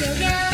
Yeah.